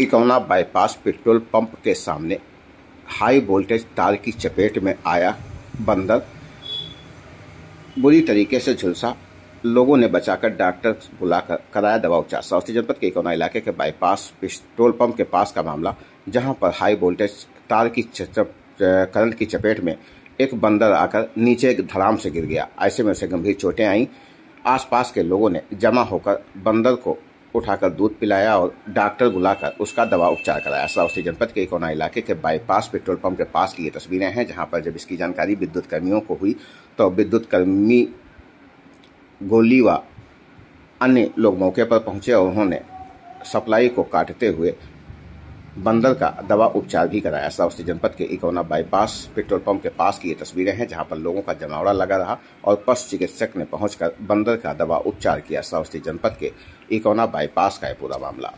Ikauna bypass petrol pump के सामने high voltage तार की चपेट में आया बंदर। बुरी तरीके से झुलसा। लोगों ने बचाकर डॉक्टर बुलाकर कराया दवा उपचार। साउथी जनपद के इकौना इलाके के बाईपास पेट्रोल पंप के पास का मामला, जहाँ पर हाई वोल्टेज तार की करंट की चपेट में एक बंदर आकर नीचे एक धड़ाम से गिर गया। ऐसे में उसे गंभीर चोटें आईं। आसपास के लोगों ने जमा होकर बंदर को उठाकर दूध पिलाया और डॉक्टर बुलाकर उसका दवा उपचार कराया। श्रावस्ती जनपद के कोना इलाके के बाईपास पेट्रोल पंप के पास की ये तस्वीरें हैं, जहाँ पर जब इसकी जानकारी विद्युत कर्मियों को हुई तो विद्युत कर्मी गोली व अन्य लोग मौके पर पहुँचे और उन्होंने सप्लाई को काटते हुए बंदर का दवा उपचार भी कराया। श्रावस्ती जनपद के इकोना बाईपास पेट्रोल पंप के पास की ये तस्वीरें हैं, जहाँ पर लोगों का जमावड़ा लगा रहा और पशु चिकित्सक ने पहुंचकर बंदर का दवा उपचार किया। श्रावस्ती जनपद के इकोना बाईपास का है पूरा मामला।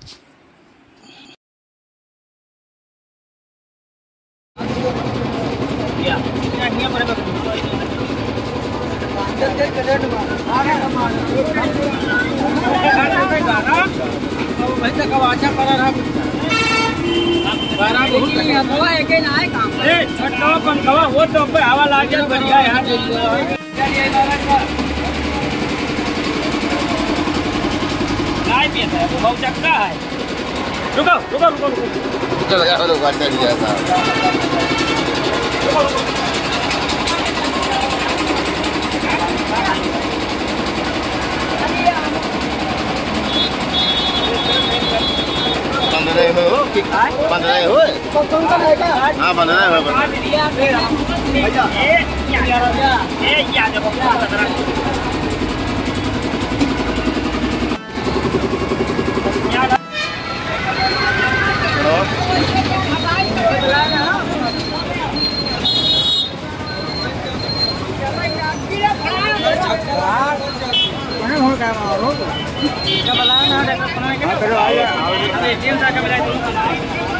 वो तो हवा लाग जाए बढ़िया यार नहीं पियता है। वो बहुत चक्का है रुको रुको रुको रुको चल यार रुको चल गया था रहे हो कि बंद रहे हो हाँ बंद रहे हो बंद ये ये ये देखो हाँ,